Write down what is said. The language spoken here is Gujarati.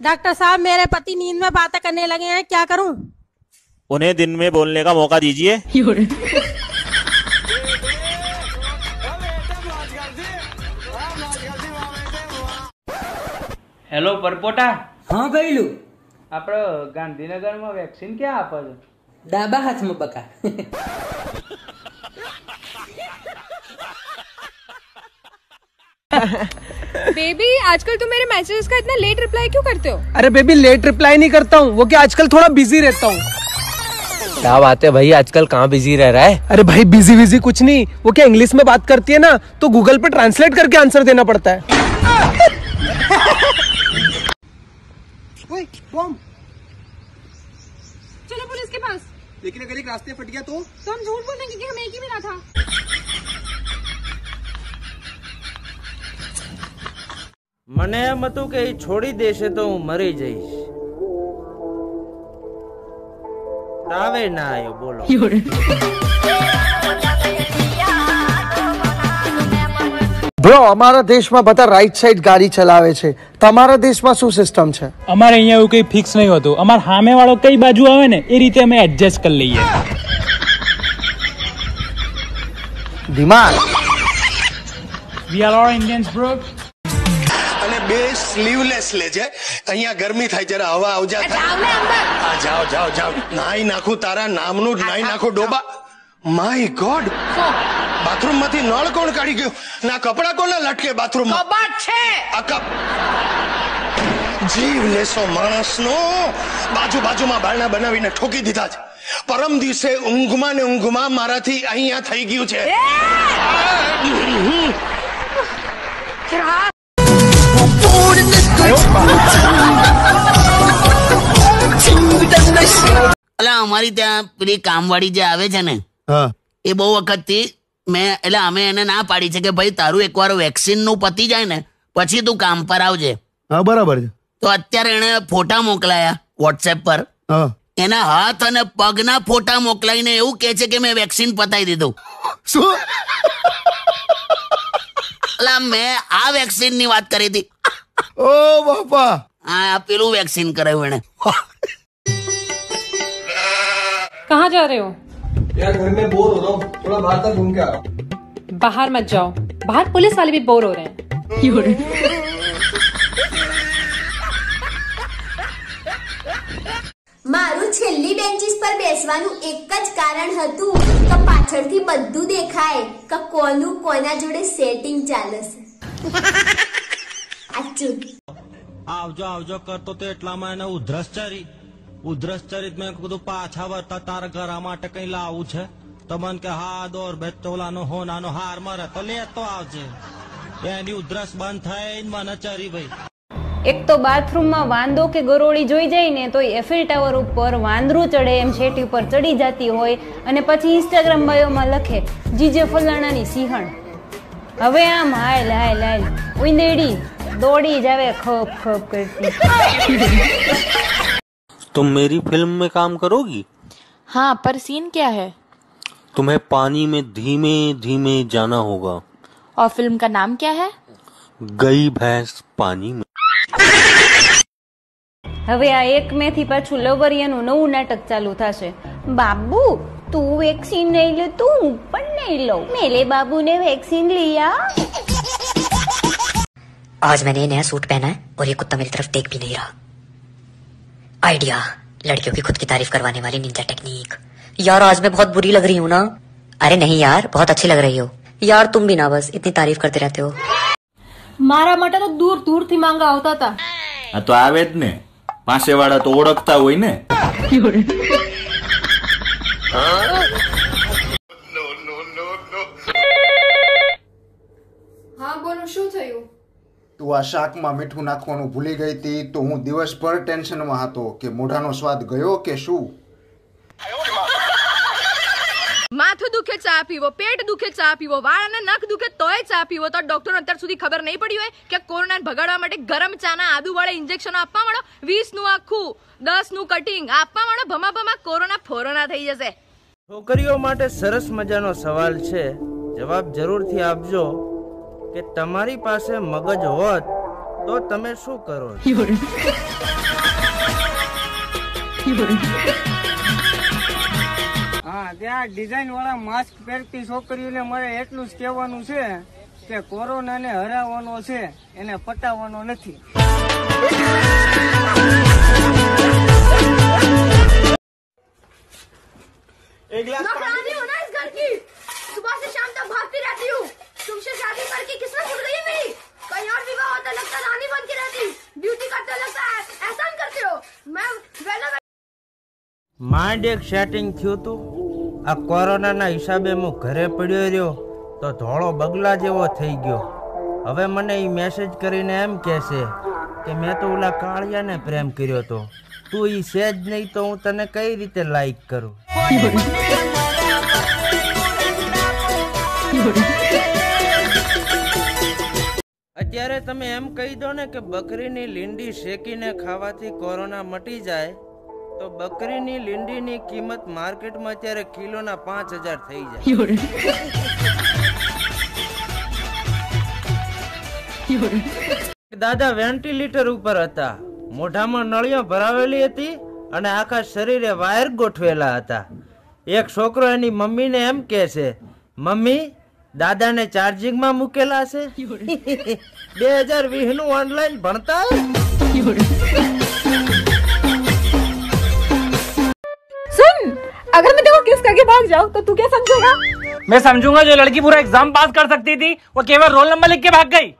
डॉक्टर साहब मेरे पति नींद में बातें करने लगे हैं क्या करूं उन्हें दिन में बोलने का मौका दीजिए હેલો પરપોટા હા ગયેલું આપણે ગાંધીનગરમાં વેક્સિન ક્યાં આપે છે ડાબા હાથમાં બકા बेबी आजकल तुम मेरे मैसेजेस का इतना लेट रिप्लाई क्यों करते हो? अरे बेबी लेट रिप्लाई नहीं करता हूँ। वो क्या आजकल थोड़ा बिज़ी रहता हूँ? क्या बात है भाई? आजकल कहाँ बिज़ी रह रहा है? अरे भाई बिज़ी बिज़ी कुछ नहीं। वो क्या इंग्लिश में बात करती है ना तो गूगल पे ट्रांसलेट करके आंसर देना पड़ता है। चलो पुलिस के पास। लेकिन अगर एक रास्ते फट गया तो? तो हम झूठ बोलेंगे कि हमें एक ही मिला था। મને એમ હતું કે એ છોડી દેશે તો હું મરી જઈશ. તાવે ના આવ્યો બોલો. બ્રો અમારા દેશમાં બધા રાઈટ સાઈડ ગાડી ચલાવે છે. તમારા દેશમાં શું સિસ્ટમ છે? અમારે અહીંયા એવું કઈ ફિક્સ નહીં હોતું. અમાર સામે વાળો કઈ બાજુ આવે ને એ રીતે અમે એડજસ્ટ કરી લઈએ. દિમાગ. We are all Indians bro બે સ્લીવલેસ લેજે અહીંયા ગરમી થાય જરા હવા આવજા હા જાઓ જાઓ જાઓ. નાઈ નાખું તારા નામનું જ નાઈ નાખું ડોબા. માય ગોડ બાથરૂમમાંથી નળ કોણ કાઢી ગયું? ના કપડા કોને લટકે બાથરૂમ છે. જીવ લેશો માણસનો. બાજુ બાજુમાં બારણા બનાવીને ઠોકી દીધા છે. પરમ દિવસે ઊંઘમાં ને ઊંઘમાં મારાથી અહીંયા થઈ ગયું છે. એટલે અમારી ત્યાં પેલી કામવાળી જે આવે છે ને હા. એ બહુ વખતથી મેં એટલે અમે એને ના પાડી છે કે ભાઈ તારું એકવાર વેક્સિનનું પતી જાય ને પછી તું કામ પર આવજે. હા બરાબર છે. તો અત્યારે એણે ફોટા મોકલાયા વોટ્સએપ પર. હા. એના હાથ અને પગના ફોટા મોકલાઈને એવું કે છે કે મેં વેક્સિન પતાવી દીધું. શું? એટલે મેં આ વેક્સિનની વાત કરી હતી. ઓ બાપા. આ પેલું વેક્સિન કરાયું એણે. कहाँ जा रहे हो यार घर में बोर हो रहा हूँ थोड़ा बाहर तक घूम के आ रहा हूँ बाहर मत जाओ बाहर पुलिस वाले भी बोर हो रहे हैं મારું છેલ્લી બેન્ચીસ પર બેસવાનું એક જ કારણ હતું કે પાછળથી બધું દેખાય કે કોનું કોના જોડે સેટિંગ ચાલે છે આચું આવજો આવજો કરતો તો એટલામાં એને ઉધરસ ચરી ઉધરસ ચરિત મેં કીધું પાછા વળતા તારા ઘર માટે કઈ લાવવું છે તો મન કે હા દોર બે તોલાનો હોનાનો હાર મારે તો લેતો આવજે એની ઉધરસ બંધ થઈ મને ચરી ભાઈ એક તો બાથરૂમમાં વાંદો કે ગરોળી જોઈ જાય ને તો એફિલ ટાવર ઉપર વાંદરું ચડે એમ શેટી ઉપર ચડી જતી હોય અને પછી ઇન્સ્ટાગ્રામ બાયોમાં લખે, જીજે ફલાણાની સિંહણ. હવે આમ હાલ હાલ હાલ, ઉંદેડી, દોડી જાવે ખપ ખપ કરતી. तुम मेरी फिल्म में काम करोगी हाँ पर सीन क्या है तुम्हें पानी में धीमे धीमे जाना होगा और फिल्म का नाम क्या है गई भैंस पानी में હવે આ એક મે થી પાછું લવરિયાનું નવું નાટક ચાલુ થશે બાબુ તું વેક્સિન નહીં લે તું હું પણ નહીં લઉં મેલે બાબુને વેક્સિન लिया आज मैंने ये नया सूट पहना है और ये कुत्ता मेरी तरफ देख भी नहीं रहा आइडिया लड़कियों की खुद की तारीफ करवाने वाली निंजा टेक्निक यार आज मैं बहुत बुरी लग रही हूँ ना अरे नहीं यार बहुत अच्छी लग रही हो यार तुम भी ना बस इतनी तारीफ करते रहते हो મારા માટે તો દૂર દૂર થી માંગા આવતા હતા આ તો આવે જ ને પાસે વાળા તો ઓળખતા હોય ને હા બોલો શું થયું તું આ શાકમાં મીઠું નાખવાનું ભૂલી ગઈ હતી તો હું દિવસભર ટેન્શનમાં હતો કે મોઢાનો સ્વાદ ગયો કે શું? માથું દુખે ચા પીવો પેટ દુખે ચા પીવો વાળ અને નખ દુખે તોય ચા પીવો. તો ડોક્ટર અત્યાર સુધી ખબર નહીં પડી હોય કે કોરોના ભગાડવા માટે ગરમ ચાના આદુ વાળા ઇન્જેક્શનો આપવા માંડો વીસનું આખું દસનું કટિંગ આપવા માંડો ભમા ભમા કોરોના ફોરોના થઈ જશે. છોકરીઓ માટે સરસ મજાનો સવાલ છે. જવાબ જરૂરથી આપજો. કે તમારી પાસે મગજ હોત તો તમે શું કરો? હા ત્યાં ડિઝાઇન વાળા માસ્ક પહેરતી છોકરીઓને મારે એટલું જ કહેવાનું છે કે કોરોનાને હરાવવાનો છે, એને પટાવવાનો નથી. માંડ એક સેટિંગ થયું તું? આ કોરોનાના હિસાબે હું ઘરે પડ્યો રહ્યો, તો ધોળો બગલા જેવો થઈ ગયો. હવે મને એ મેસેજ કરીને એમ કહેશે કે મેં તો ઓલા કાળિયાને પ્રેમ કર્યો તો. તું એ છે જ નહીં તો હું તને કઈ રીતે લાઈક કરું? અત્યારે તમે એમ કહી દો ને કે બકરીની લીંડી શેકીને ખાવાથી કોરોના મટી જાય તો બકરીની લીંડીની કિંમત માર્કેટમાં અત્યારે કિલોના પાંચ હજાર થઈ જાય. દાદા વેન્ટિલેટર ઉપર હતા. મોઢામાં નળીઓ ભરાવેલી હતી અને આખા શરીરે વાયર ગોઠવેલા હતા. એક છોકરો એની મમ્મીને એમ કહે છે મમ્મી દાદાને ચાર્જિંગમાં મૂકેલા છે? બે હજાર વીસનું ઓનલાઈન ભણતા? भाग जाऊं तो तू क्या समझेगा मैं समझूंगा जो लड़की पूरा एग्जाम पास कर सकती थी वो केवल रोल नंबर लिख के भाग गई